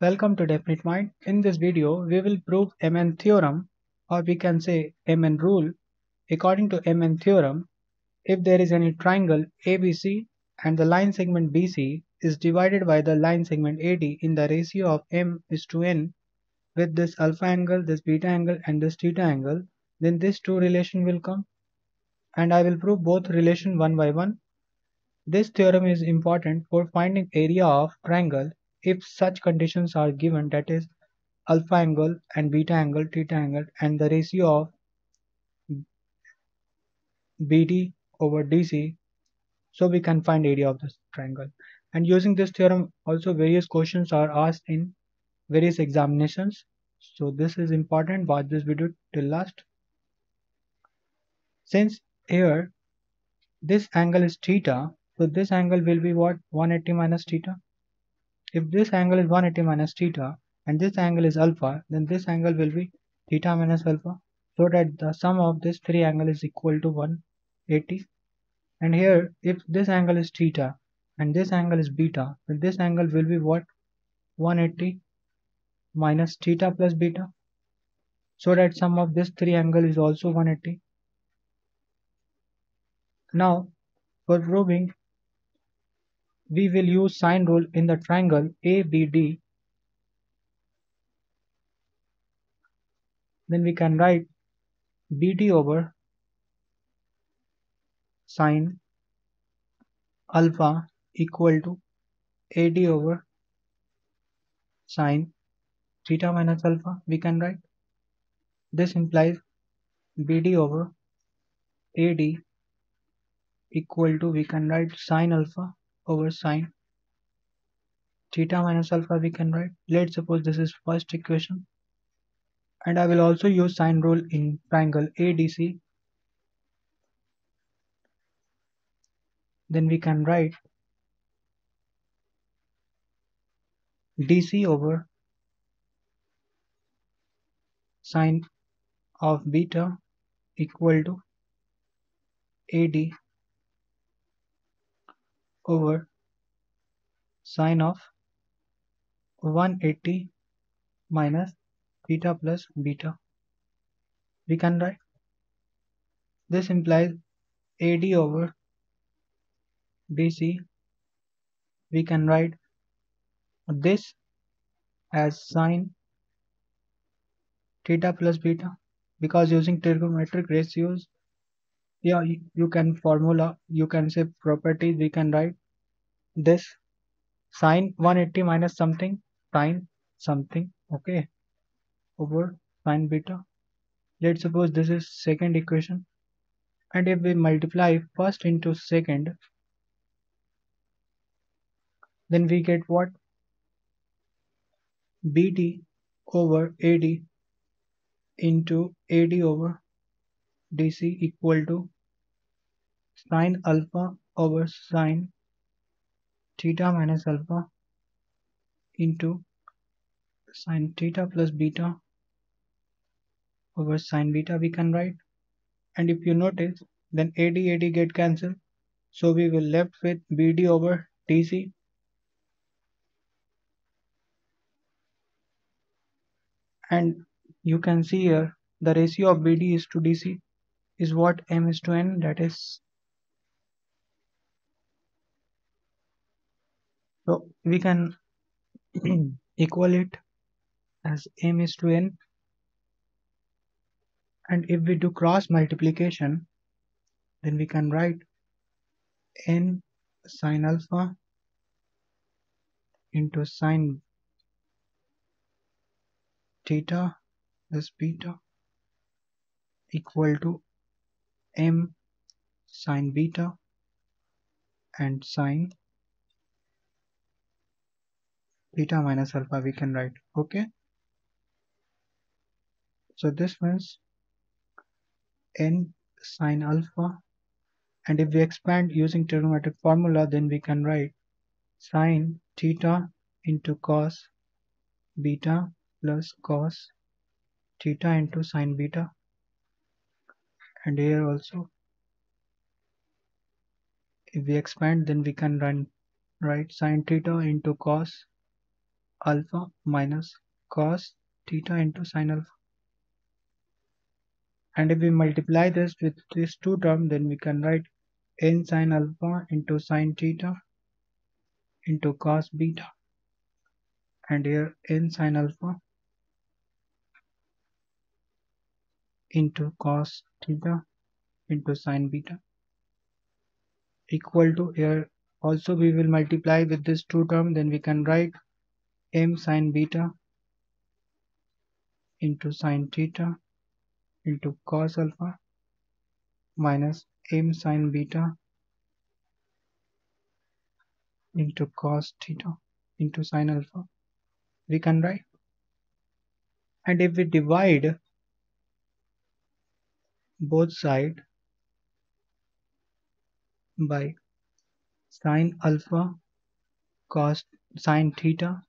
Welcome to Definite Mind. In this video, we will prove MN theorem or we can say MN rule. According to MN theorem, if there is any triangle ABC and the line segment BC is divided by the line segment AD in the ratio of M is to N with this alpha angle, this beta angle and this theta angle, then this two relation will come and I will prove both relation one by one. This theorem is important for finding area of triangle if such conditions are given that is alpha angle and beta angle, theta angle and the ratio of BD over DC so we can find area of this triangle. And using this theorem also various questions are asked in various examinations. So this is important. Watch this video till last. Since here this angle is theta so this angle will be what? 180 minus theta if this angle is 180 minus theta and this angle is alpha then this angle will be theta minus alpha. So that the sum of this three angle is equal to 180 and here if this angle is theta and this angle is beta then this angle will be what? 180 minus theta plus beta. So that sum of this three angle is also 180 now for proving we will use sine rule in the triangle ABD then we can write BD over sine alpha equal to AD over sine theta minus alpha. We can write. This implies BD over AD equal to we can write sine alpha over sine theta minus alpha we can write. Let's suppose this is first equation. And I will also use sine rule in triangle ADC then we can write DC over sine of beta equal to AD over sine of 180 minus theta plus beta. We can write this implies AD over DC. We can write this as sine theta plus beta because using trigonometric ratios yeah you can formula you can say properties we can write this sine 180 minus something sine something okay over sine beta. Let's suppose this is second equation. And if we multiply first into second then we get what? BD over AD into AD over DC equal to sine alpha over sine theta minus alpha into sine theta plus beta over sine beta we can write. And if you notice then AD AD get cancelled. So we will left with BD over DC and you can see here the ratio of BD is to DC is what M is to N that is so we can equal it as M is to N. And if we do cross multiplication then we can write N sine alpha into sine theta plus beta equal to m sine beta and sine beta minus alpha we can write okay? So this means n sine alpha and if we expand using trigonometric formula then we can write sine theta into cos beta plus cos theta into sine beta. And here also if we expand then we can run write sine theta into cos alpha minus cos theta into sine alpha. And if we multiply this with these two terms then we can write n sine alpha into sine theta into cos beta. And here n sine alpha into cos theta into sine beta. Equal to here also we will multiply with this two term then we can write m sine beta into sine theta into cos alpha minus m sine beta into cos theta into sine alpha. We can write. And if we divide both side by sine alpha cos sine theta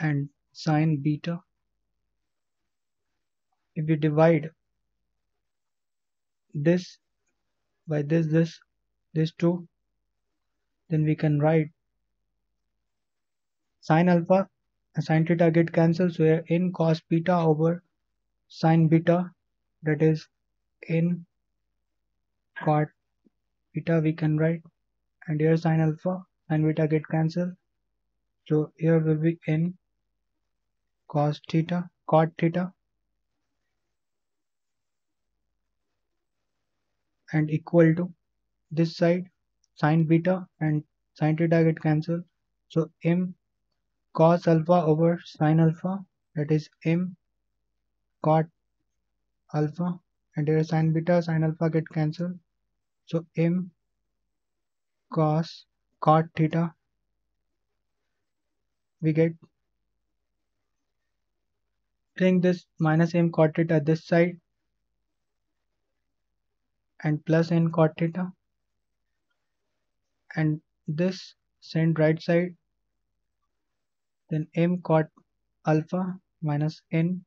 and sine beta. If we divide this by this this this two then we can write sine alpha and sine theta get cancelled. So here n cos beta over sine beta that is n cot beta we can write. And here sine alpha and beta get cancelled. So here will be n cos theta cot theta and equal to this side sine beta and sine theta get cancelled. So m cos alpha over sine alpha that is m cot alpha and here sine beta sine alpha get cancelled. So m cos cot theta we get bring this minus m cot theta this side and plus n cot theta. And this send right side then m cot alpha minus n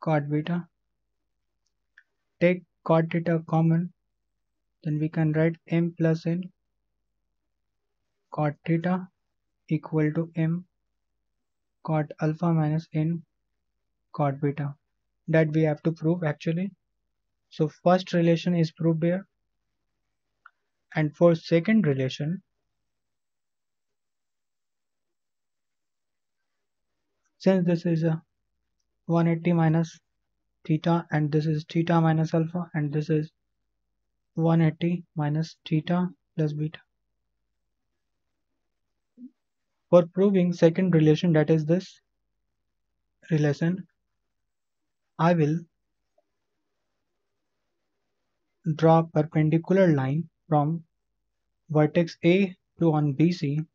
cot beta. Take cot theta common then we can write m plus n cot theta equal to m cot alpha minus n cot beta that we have to prove actually so first relation is proved here. And for second relation, since this is a 180 minus theta and this is theta minus alpha and this is 180 minus theta plus beta. For proving second relation that is this relation, I will draw perpendicular line from vertex A to on BC.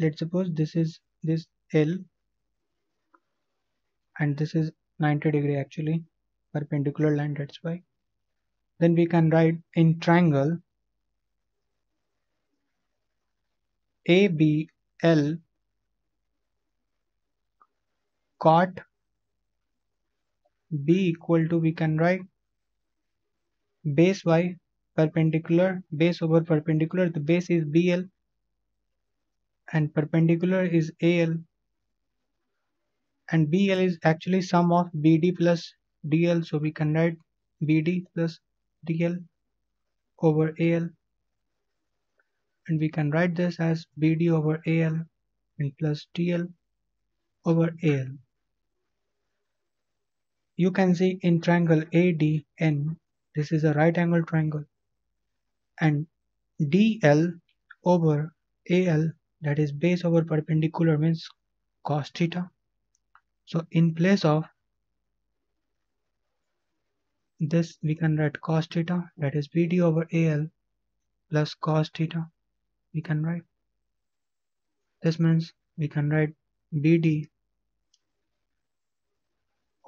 Let's suppose this is this L and this is 90 degree actually perpendicular line that's why then we can write in triangle ABL cot b equal to we can write base y perpendicular base over perpendicular. The base is bl and perpendicular is al and bl is actually sum of bd plus dl so we can write bd plus dl over al and we can write this as bd over al and plus dl over al you can see in triangle ADN this is a right angle triangle and DL over AL that is base over perpendicular means cos theta. So in place of this we can write cos theta that is BD over AL plus cos theta we can write. This means we can write BD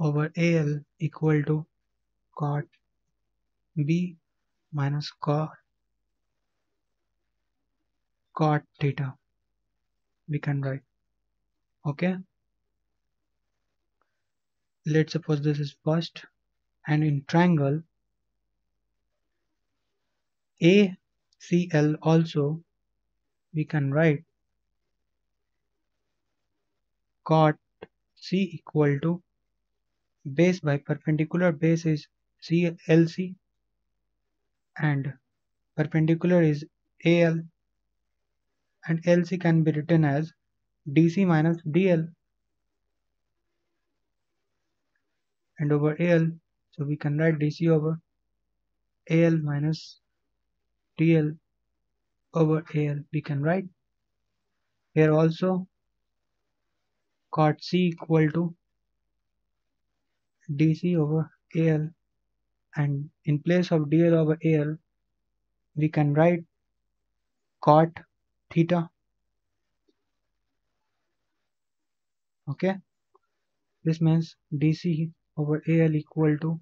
over AL equal to cot B minus cot cot theta. We can write. Okay? Let's suppose this is first and in triangle A CL also we can write cot C equal to base by perpendicular base is CLC and perpendicular is AL and LC can be written as DC minus DL and over AL so we can write DC over AL minus DL over AL we can write here also cot C equal to DC over AL and in place of DL over AL we can write cot theta. Okay? This means DC over AL equal to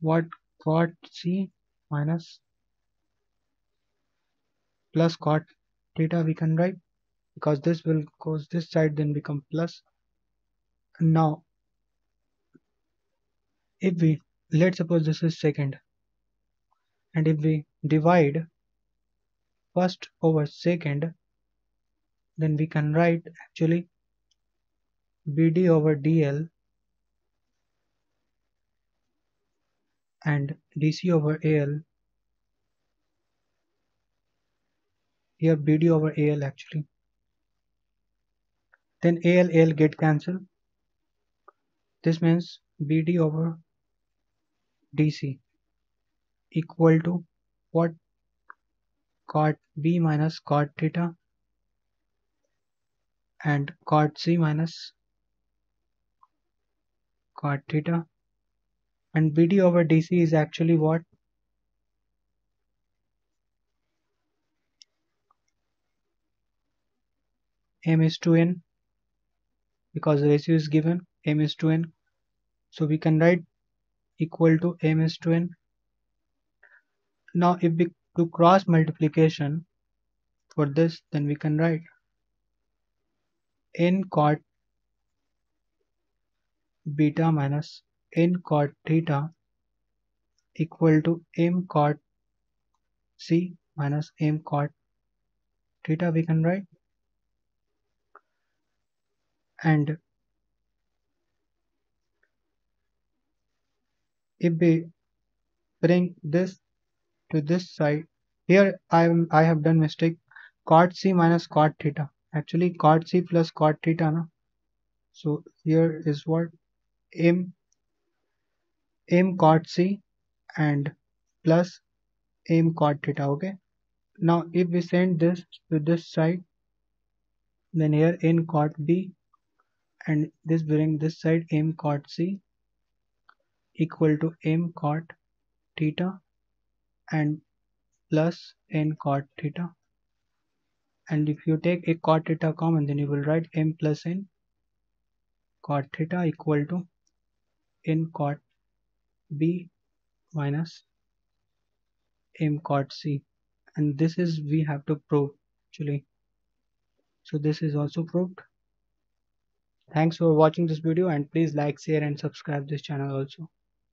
what? Cot C minus plus cot theta we can write because this will cause this side then become plus. Now if we let's suppose this is second and if we divide first over second then we can write actually BD over DL and DC over AL here BD over AL actually. Then AL AL get cancelled. This means BD over DC equal to what? Cot B minus cot theta and cot C minus cot theta. And BD over DC is actually what? M is to n because the ratio is given. M is to n. So we can write equal to m is to n. Now if we do cross multiplication for this then we can write n cot beta minus n cot theta equal to m cot c minus m cot theta we can write. And if we bring this to this side here I am I have done mistake. Cot c minus cot theta. Actually cot c plus cot theta na? so here is what? M m cot c and plus m cot theta okay? Now if we send this to this side then here n cot b and this bring this side m cot c equal to m cot theta and plus n cot theta. And if you take a cot theta common then you will write m plus n cot theta equal to n cot b minus m cot c. And this is we have to prove actually. So this is also proved. Thanks for watching this video and please like, share and subscribe this channel also.